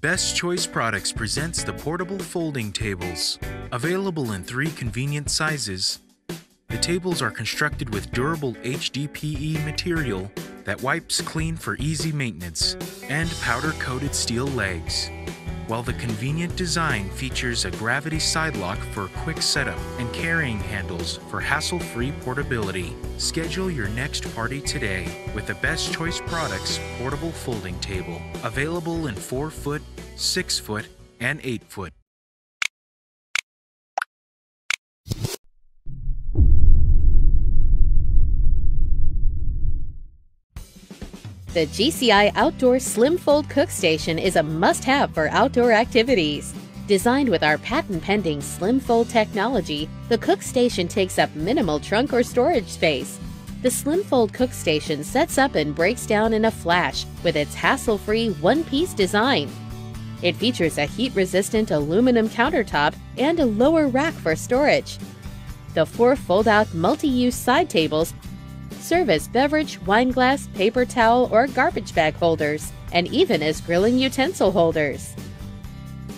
Best Choice Products presents the portable folding tables. Available in three convenient sizes, the tables are constructed with durable HDPE material that wipes clean for easy maintenance and powder coated steel legs. While the convenient design features a gravity side lock for quick setup and carrying handles for hassle free portability, schedule your next party today with the Best Choice Products portable folding table. Available in 4 foot, 6 foot, and 8 The GCI Outdoor Slim Fold Cook Station is a must have for outdoor activities. Designed with our patent pending Slim Fold technology, the Cook Station takes up minimal trunk or storage space. The Slim Fold Cook Station sets up and breaks down in a flash with its hassle free one piece design. It features a heat resistant aluminum countertop and a lower rack for storage. The four fold out multi use side tables serve as beverage, wine glass, paper towel, or garbage bag holders, and even as grilling utensil holders.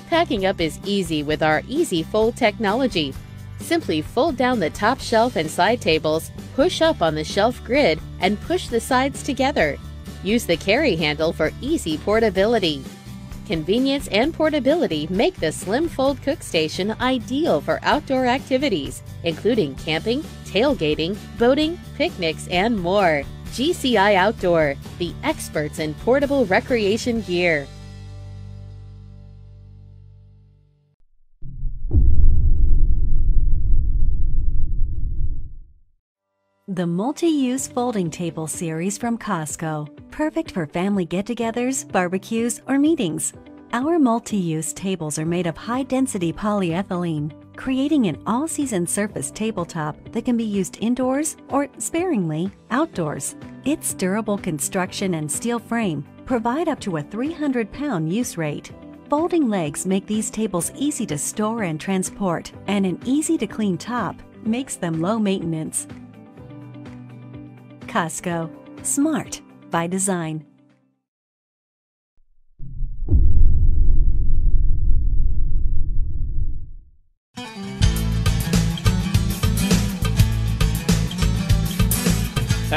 Packing up is easy with our Easy Fold technology. Simply fold down the top shelf and side tables, push up on the shelf grid, and push the sides together. Use the carry handle for easy portability. Convenience and portability make the Slim Fold Cook Station ideal for outdoor activities, including camping, tailgating, boating, picnics, and more. GCI Outdoor, the experts in portable recreation gear. The multi-use folding table series from Cosco. Perfect for family get-togethers, barbecues, or meetings. Our multi-use tables are made of high-density polyethylene, creating an all-season surface tabletop that can be used indoors or, sparingly, outdoors. Its durable construction and steel frame provide up to a 300-pound use rate. Folding legs make these tables easy to store and transport, and an easy-to-clean top makes them low maintenance. Cosco. Smart by design.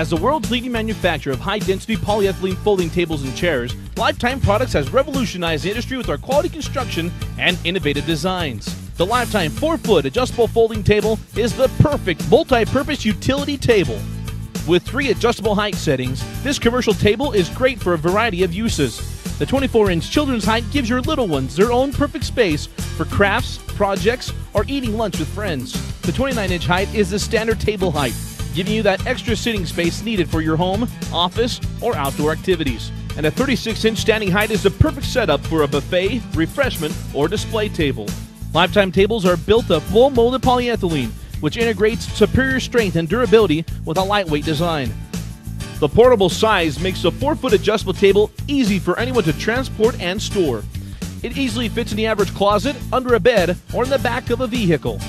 As the world's leading manufacturer of high density polyethylene folding tables and chairs, Lifetime Products has revolutionized the industry with our quality construction and innovative designs. The Lifetime 4 foot adjustable folding table is the perfect multi purpose utility table. With three adjustable height settings, this commercial table is great for a variety of uses. The 24 inch children's height gives your little ones their own perfect space for crafts, projects, or eating lunch with friends. The 29 inch height is the standard table height giving you that extra sitting space needed for your home, office, or outdoor activities. And a 36 inch standing height is the perfect setup for a buffet, refreshment, or display table. Lifetime tables are built of full molded polyethylene, which integrates superior strength and durability with a lightweight design. The portable size makes the 4 foot adjustable table easy for anyone to transport and store. It easily fits in the average closet, under a bed, or in the back of a vehicle.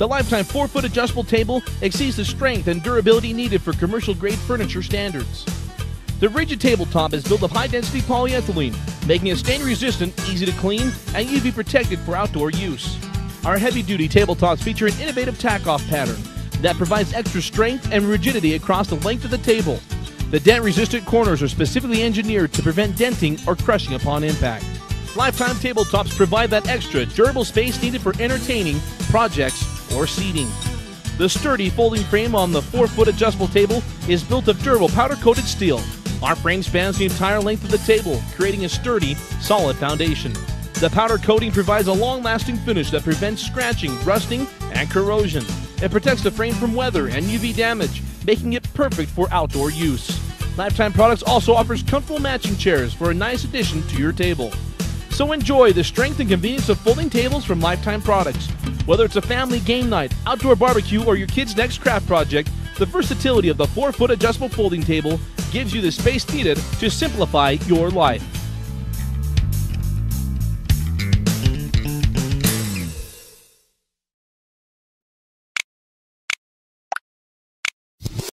The Lifetime 4 foot adjustable table exceeds the strength and durability needed for commercial grade furniture standards. The rigid tabletop is built of high density polyethylene, making it stain resistant, easy to clean, and UV protected for outdoor use. Our heavy duty tabletops feature an innovative tack off pattern that provides extra strength and rigidity across the length of the table. The dent resistant corners are specifically engineered to prevent denting or crushing upon impact. Lifetime tabletops provide that extra durable space needed for entertaining, projects, or seating. The sturdy folding frame on the 4 foot adjustable table is built of durable powder coated steel. Our frame spans the entire length of the table, creating a sturdy, solid foundation. The powder coating provides a long lasting finish that prevents scratching, rusting, and corrosion. It protects the frame from weather and UV damage, making it perfect for outdoor use. Lifetime Products also offers comfortable matching chairs for a nice addition to your table. So enjoy the strength and convenience of folding tables from Lifetime Products. Whether it's a family game night, outdoor barbecue, or your kid's next craft project, the versatility of the 4 foot adjustable folding table gives you the space needed to simplify your life.